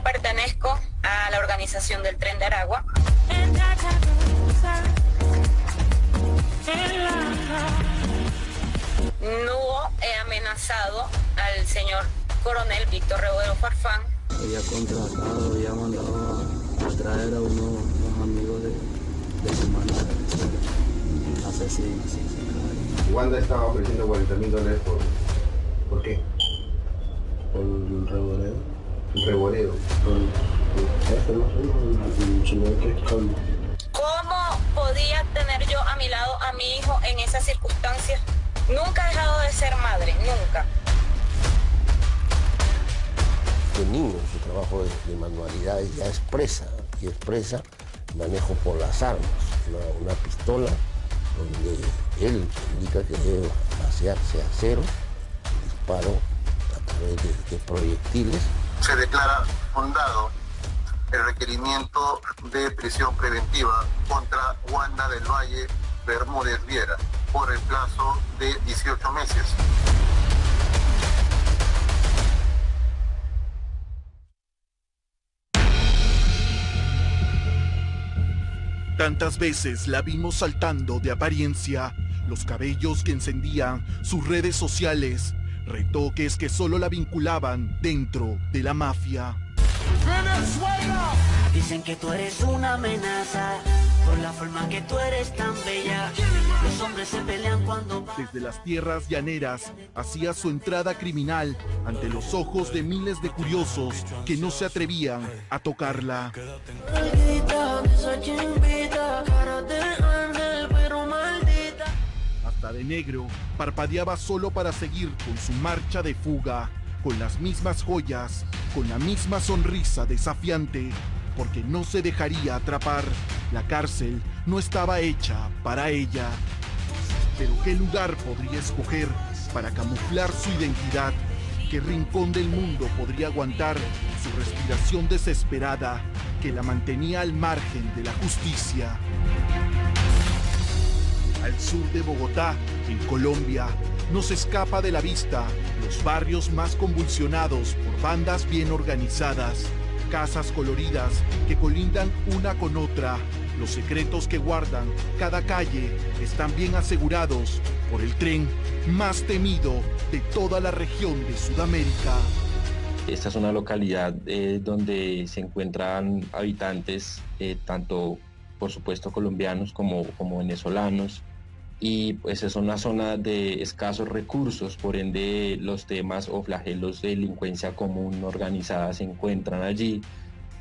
no pertenezco a la organización del Tren de Aragua. No he amenazado al señor coronel Víctor Rebolero Farfán. Había contratado, había mandado a traer a unos, amigos de, de su mano asesinos. Wanda estaba ofreciendo 40 mil dólares por... ¿Por qué? Por un revoleo. Un revoleo. ¿Cómo podía tener yo a mi lado a mi hijo en esas circunstancias? Nunca he dejado de ser madre, nunca. De niño, su trabajo de, de manualidades ya expresa, y expresa manejo por las armas, una, una pistola donde él indica que debe vaciarse a cero, disparo a través de, de proyectiles. Se declara fundado el requerimiento de prisión preventiva contra Wanda del Valle Bermúdez Viera por el plazo de 18 meses. Tantas veces la vimos saltando de apariencia, los cabellos que encendían sus redes sociales, retoques que solo la vinculaban dentro de la mafia. Venezuela. Dicen que tú eres una amenaza por la forma que tú eres tan bella. Los hombres se pelean cuando Desde las tierras llaneras hacía su entrada criminal ante los ojos de miles de curiosos que no se atrevían a tocarla. De negro parpadeaba solo para seguir con su marcha de fuga, con las mismas joyas, con la misma sonrisa desafiante, porque no se dejaría atrapar. La cárcel no estaba hecha para ella. Pero ¿qué lugar podría escoger para camuflar su identidad? ¿Qué rincón del mundo podría aguantar su respiración desesperada que la mantenía al margen de la justicia? Al sur de Bogotá, en Colombia, nos escapa de la vista los barrios más convulsionados por bandas bien organizadas, casas coloridas que colindan una con otra, los secretos que guardan cada calle están bien asegurados por el tren más temido de toda la región de Sudamérica. Esta es una localidad eh, donde se encuentran habitantes, eh, tanto por supuesto colombianos como, como venezolanos, y pues es una zona de escasos recursos, por ende los temas o flagelos de delincuencia común organizada se encuentran allí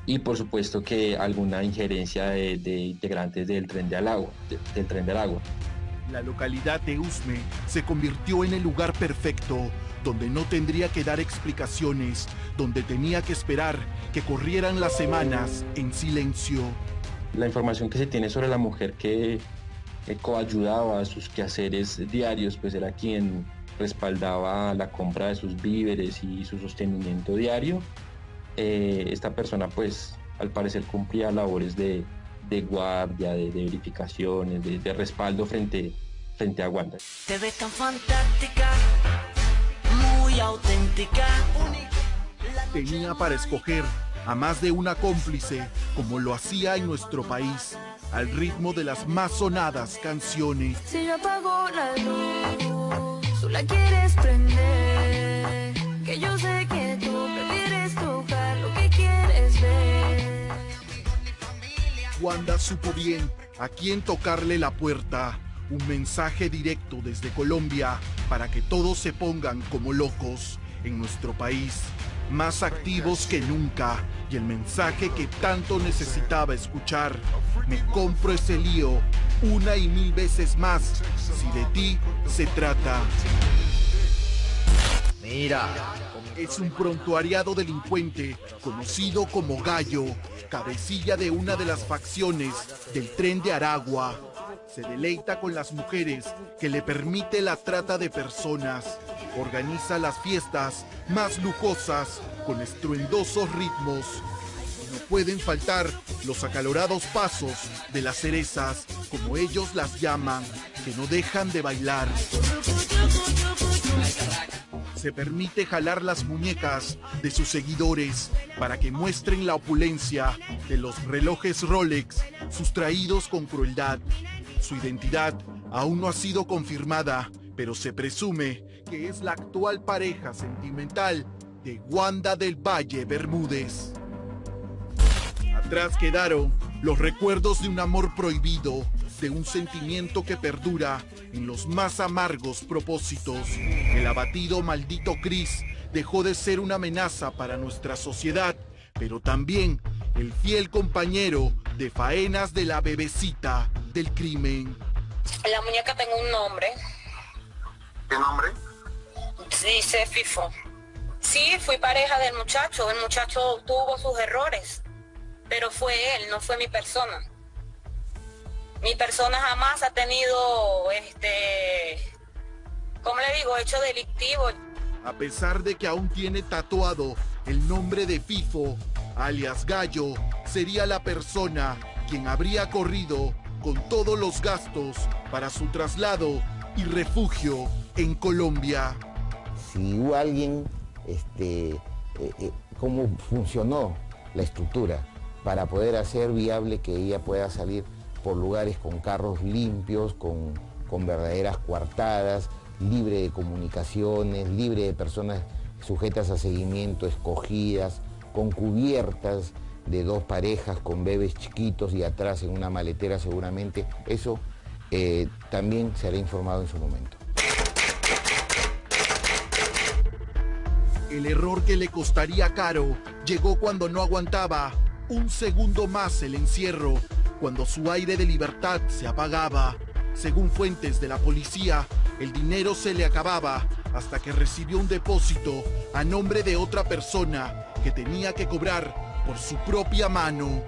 y por supuesto que alguna injerencia de, de integrantes del tren, de agua, de, del tren del agua. La localidad de Usme se convirtió en el lugar perfecto donde no tendría que dar explicaciones, donde tenía que esperar que corrieran las semanas en silencio. La información que se tiene sobre la mujer que que coayudaba a sus quehaceres diarios, pues era quien respaldaba la compra de sus víveres y su sostenimiento diario. Eh, esta persona pues al parecer cumplía labores de, de guardia, de, de verificaciones, de, de, respaldo frente, frente a Wanda. Te ves tan fantástica, muy auténtica. Tenía para escoger a más de una cómplice como lo hacía en nuestro país al ritmo de las más sonadas canciones. Si yo apago la luz, tú la quieres prender, que yo sé que tú prefieres tocar lo que quieres ver. Wanda supo bien a quién tocarle la puerta. Un mensaje directo desde Colombia para que todos se pongan como locos en nuestro país, más activos que nunca. Y el mensaje que tanto necesitaba escuchar, me compro ese lío una y mil veces más si de ti se trata. Mira. Es un prontuariado delincuente conocido como Gallo, cabecilla de una de las facciones del tren de Aragua. Se deleita con las mujeres que le permite la trata de personas. Organiza las fiestas más lujosas con estruendosos ritmos. No pueden faltar los acalorados pasos de las cerezas, como ellos las llaman, que no dejan de bailar. se permite jalar las muñecas de sus seguidores para que muestren la opulencia de los relojes Rolex sustraídos con crueldad. Su identidad aún no ha sido confirmada, pero se presume que es la actual pareja sentimental de Wanda del Valle Bermúdez. Atrás quedaron los recuerdos de un amor prohibido, de un sentimiento que perdura en los más amargos propósitos. El abatido maldito Chris dejó de ser una amenaza para nuestra sociedad, pero también el fiel compañero de faenas de la bebecita del crimen. La muñeca tengo un nombre. ¿Qué nombre? Dice FIFO. Sí, fui pareja del muchacho. El muchacho tuvo sus errores, pero fue él, no fue mi persona. Mi persona jamás ha tenido, este, ¿cómo le digo?, hecho delictivo. A pesar de que aún tiene tatuado el nombre de FIFO, alias Gallo, sería la persona quien habría corrido con todos los gastos para su traslado y refugio en Colombia. Si hubo alguien, este, eh, eh, cómo funcionó la estructura para poder hacer viable que ella pueda salir por lugares con carros limpios, con, con verdaderas coartadas, libre de comunicaciones, libre de personas sujetas a seguimiento, escogidas, con cubiertas de dos parejas con bebés chiquitos y atrás en una maletera seguramente. Eso eh, también será informado en su momento. El error que le costaría caro llegó cuando no aguantaba un segundo más el encierro, cuando su aire de libertad se apagaba. Según fuentes de la policía, el dinero se le acababa hasta que recibió un depósito a nombre de otra persona que tenía que cobrar por su propia mano.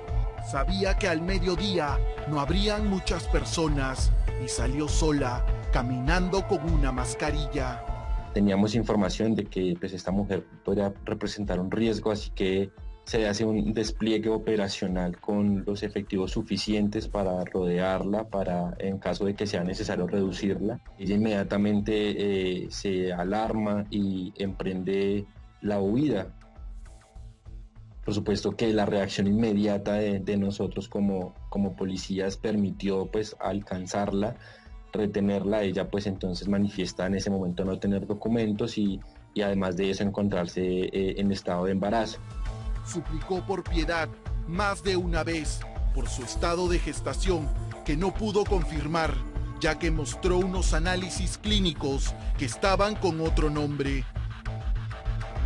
Sabía que al mediodía no habrían muchas personas y salió sola, caminando con una mascarilla. Teníamos información de que pues, esta mujer podría representar un riesgo, así que se hace un despliegue operacional con los efectivos suficientes para rodearla, para en caso de que sea necesario reducirla. Ella inmediatamente eh, se alarma y emprende la huida. Por supuesto que la reacción inmediata de, nosotros como, como policías permitió pues alcanzarla, retenerla. Ella pues entonces manifiesta en ese momento no tener documentos y, y además de eso encontrarse eh, en estado de embarazo suplicó por piedad más de una vez por su estado de gestación que no pudo confirmar, ya que mostró unos análisis clínicos que estaban con otro nombre.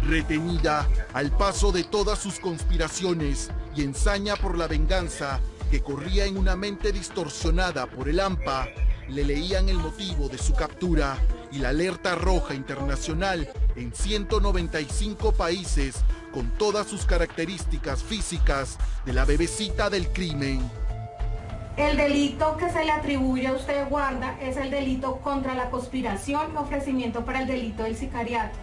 Retenida al paso de todas sus conspiraciones y ensaña por la venganza que corría en una mente distorsionada por el AMPA, le leían el motivo de su captura y la alerta roja internacional en 195 países con todas sus características físicas de la bebecita del crimen. El delito que se le atribuye a usted, Guarda, es el delito contra la conspiración y ofrecimiento para el delito del sicariato.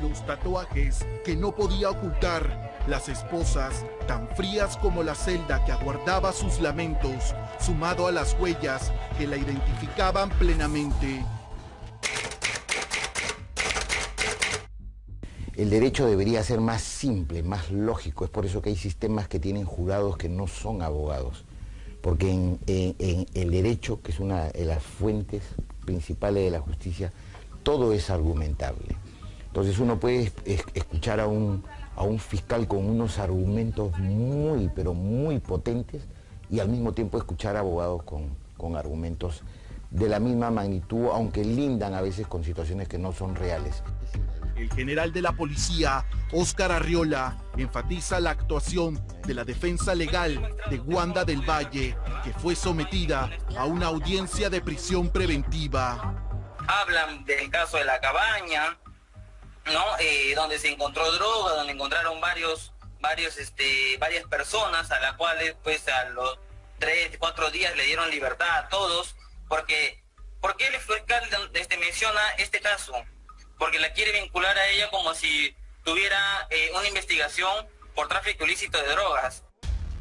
Los tatuajes que no podía ocultar, las esposas tan frías como la celda que aguardaba sus lamentos, sumado a las huellas que la identificaban plenamente. El derecho debería ser más simple, más lógico. Es por eso que hay sistemas que tienen jurados que no son abogados. Porque en, el derecho, que es una de las fuentes principales de la justicia, todo es argumentable. Entonces uno puede escuchar a un, a un fiscal con unos argumentos muy, pero muy potentes y al mismo tiempo escuchar a abogados con, con argumentos de la misma magnitud, aunque lindan a veces con situaciones que no son reales. El general de la policía, Óscar Arriola, enfatiza la actuación de la defensa legal de Wanda del Valle, que fue sometida a una audiencia de prisión preventiva. Hablan del caso de la cabaña, ¿no? Eh, donde se encontró droga, donde encontraron varios, varios, este, varias personas a las cuales, pues, a los tres, cuatro días le dieron libertad a todos, porque, ¿por qué el fiscal este, menciona este caso? porque la quiere vincular a ella como si tuviera eh, una investigación por tráfico ilícito de drogas.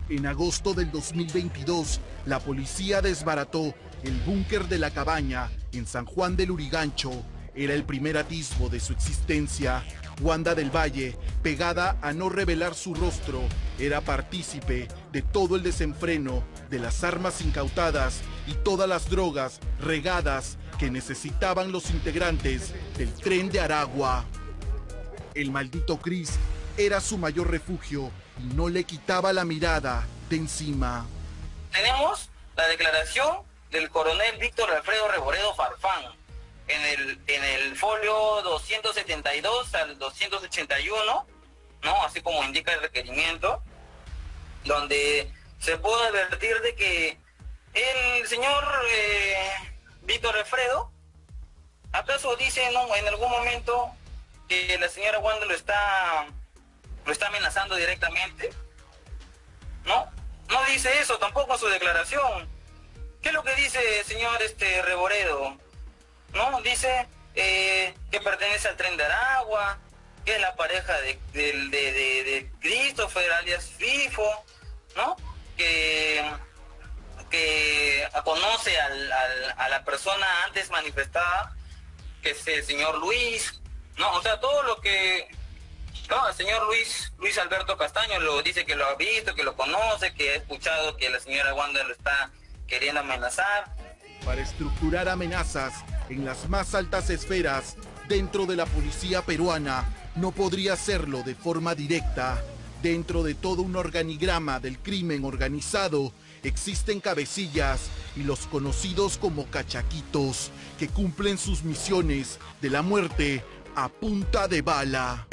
En agosto del 2022, la policía desbarató el búnker de la cabaña en San Juan del Urigancho era el primer atisbo de su existencia. Wanda del Valle, pegada a no revelar su rostro, era partícipe de todo el desenfreno, de las armas incautadas y todas las drogas regadas que necesitaban los integrantes del tren de Aragua. El maldito Chris era su mayor refugio y no le quitaba la mirada de encima. Tenemos la declaración del coronel Víctor Alfredo Reboredo Farfán en el, en el folio 272 al 281, ¿no? Así como indica el requerimiento, donde se puede advertir de que el señor eh, Víctor Alfredo, ¿acaso dice en algún momento que la señora Wanda lo está, lo está amenazando directamente? No, no dice eso tampoco en su declaración. ¿Qué es lo que dice el señor este Reboredo? ¿No? Dice eh, que pertenece al tren de Aragua, que es la pareja de, de, Christopher alias FIFO, ¿no? Que, que conoce a la persona antes manifestada, que es el señor Luis, ¿no? O sea, todo lo que no, el señor Luis, Luis Alberto Castaño lo dice que lo ha visto, que lo conoce, que ha escuchado que la señora Wanda lo está queriendo amenazar. Para estructurar amenazas en las más altas esferas dentro de la policía peruana, no podría hacerlo de forma directa. Dentro de todo un organigrama del crimen organizado existen cabecillas y los conocidos como cachaquitos que cumplen sus misiones de la muerte a punta de bala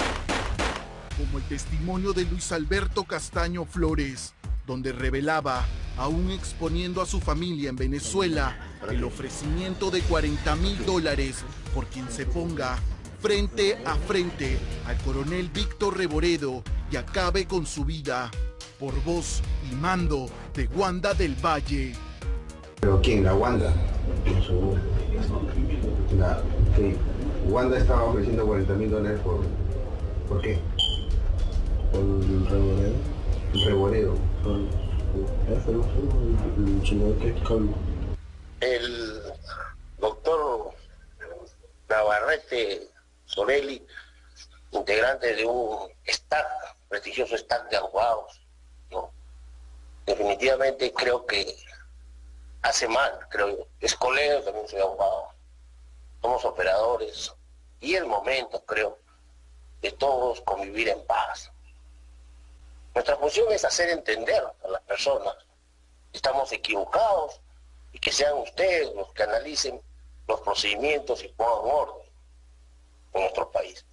como el testimonio de Luis Alberto Castaño Flores, donde revelaba, aún exponiendo a su familia en Venezuela, el ofrecimiento de 40 mil dólares por quien se ponga frente a frente al coronel Víctor Reboredo y acabe con su vida, por voz y mando de Wanda del Valle. ¿Pero quién? ¿La Wanda? La, Wanda estaba ofreciendo 40 mil dólares por... ¿Por qué? el reboreo. El reboreo. El doctor Navarrete Sorelli, integrante de un staff, prestigioso staff de abogados. Definitivamente creo que hace mal, creo yo. Es colega, también soy abogado. Somos operadores. Y el momento, creo, de todos convivir en paz. Nuestra función es hacer entender a las personas que estamos equivocados y que sean ustedes los que analicen los procedimientos y pongan orden en nuestro país.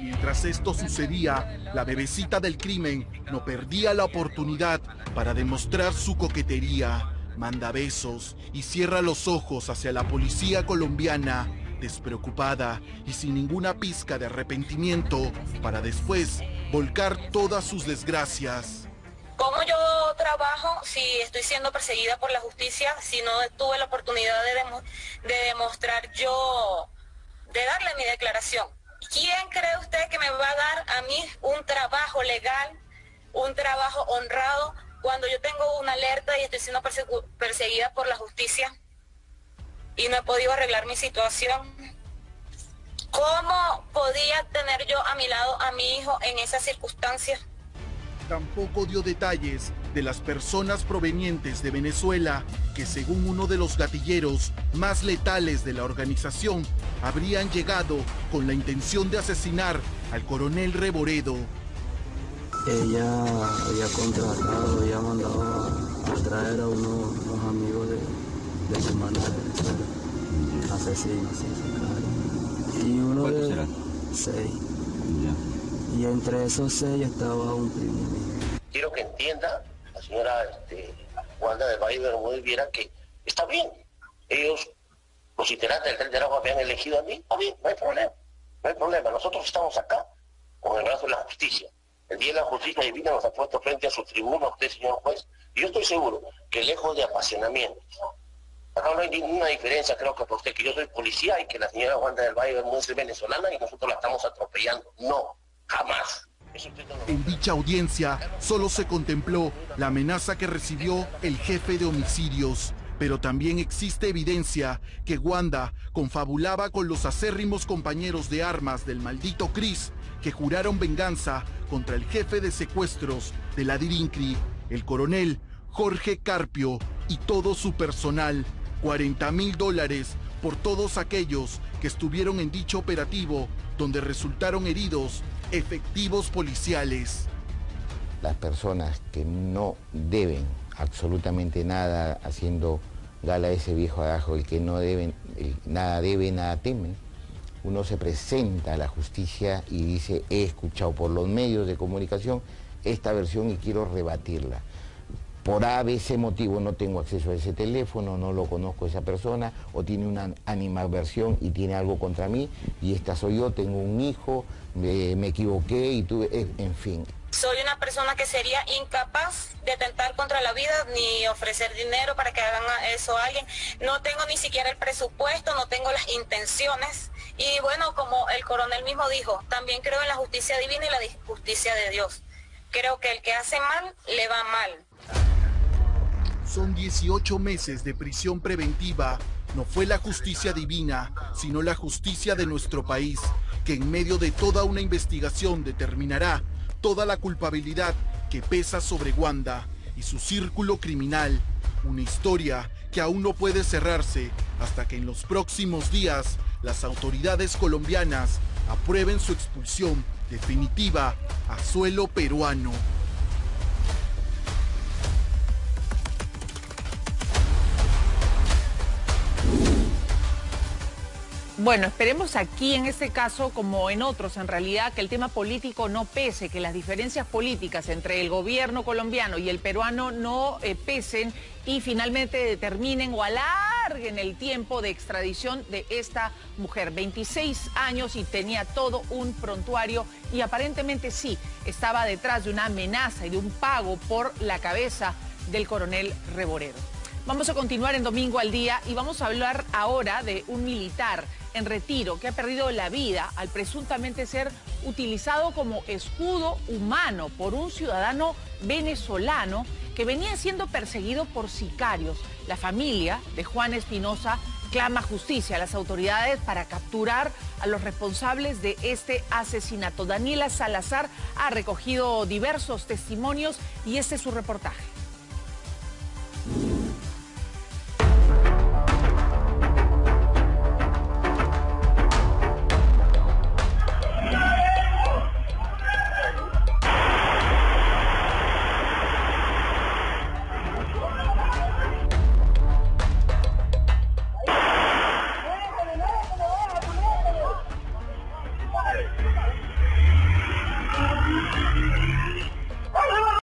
Mientras esto sucedía, la bebecita del crimen no perdía la oportunidad para demostrar su coquetería. Manda besos y cierra los ojos hacia la policía colombiana, despreocupada y sin ninguna pizca de arrepentimiento, para después volcar todas sus desgracias. ¿Cómo yo trabajo si estoy siendo perseguida por la justicia, si no tuve la oportunidad de, de demostrar yo, de darle mi declaración? ¿Quién cree usted que me va a dar a mí un trabajo legal, un trabajo honrado, cuando yo tengo una alerta y estoy siendo perseguida por la justicia y no he podido arreglar mi situación? ¿Cómo podía tener yo a mi lado a mi hijo en esas circunstancias? Tampoco dio detalles de las personas provenientes de Venezuela que según uno de los gatilleros más letales de la organización habrían llegado con la intención de asesinar al coronel Reboredo. Ella había contratado, había mandado a, traer a unos, amigos de, su hermano asesinos, y uno ¿Cuántos de eran? seis. Y entre esos seis estaba un primo mío. Quiero que entienda la señora este, Wanda del Valle Bermúdez Viera que está bien. Ellos, los integrantes del Tren de Aragua, han elegido a mí. Está bien, no hay problema. No hay problema. Nosotros estamos acá con el brazo de la justicia. El día de la justicia divina nos ha puesto frente a su tribuna, usted, señor juez. Y yo estoy seguro que lejos de apasionamiento, Acá no hay ninguna diferencia, creo que por usted, que yo soy policía y que la señora Wanda del Valle es venezolana y nosotros la estamos atropellando. No, jamás. En dicha audiencia solo se contempló la amenaza que recibió el jefe de homicidios, Pero también existe evidencia que Wanda confabulaba con los acérrimos compañeros de armas del maldito Chris que juraron venganza contra el jefe de secuestros de la Dirincri, el coronel Jorge Carpio y todo su personal. 40 mil dólares por todos aquellos que estuvieron en dicho operativo donde resultaron heridos efectivos policiales. Las personas que no deben absolutamente nada haciendo gala de ese viejo abajo, el que no deben, nada debe, nada teme, uno se presenta a la justicia y dice, he escuchado por los medios de comunicación esta versión y quiero rebatirla por A, B, C motivo no tengo acceso a ese teléfono, no lo conozco a esa persona, o tiene una animadversión y tiene algo contra mí, y esta soy yo, tengo un hijo, me, equivoqué y tuve, en fin. Soy una persona que sería incapaz de atentar contra la vida ni ofrecer dinero para que hagan eso a alguien. No tengo ni siquiera el presupuesto, no tengo las intenciones. Y bueno, como el coronel mismo dijo, también creo en la justicia divina y la justicia de Dios. Creo que el que hace mal, le va mal. Son 18 meses de prisión preventiva. No fue la justicia divina, sino la justicia de nuestro país, que en medio de toda una investigación determinará toda la culpabilidad que pesa sobre Wanda y su círculo criminal. Una historia que aún no puede cerrarse hasta que en los próximos días las autoridades colombianas aprueben su expulsión definitiva a suelo peruano. Bueno, esperemos aquí en este caso, como en otros, en realidad, que el tema político no pese, que las diferencias políticas entre el gobierno colombiano y el peruano no eh, pesen y finalmente determinen o alarguen el tiempo de extradición de esta mujer. 26 años y tenía todo un prontuario y aparentemente sí, estaba detrás de una amenaza y de un pago por la cabeza del coronel Reborero. Vamos a continuar en Domingo al Día y vamos a hablar ahora de un militar en retiro que ha perdido la vida al presuntamente ser utilizado como escudo humano por un ciudadano venezolano que venía siendo perseguido por sicarios. La familia de Juan Espinosa clama justicia a las autoridades para capturar a los responsables de este asesinato. Daniela Salazar ha recogido diversos testimonios y este es su reportaje.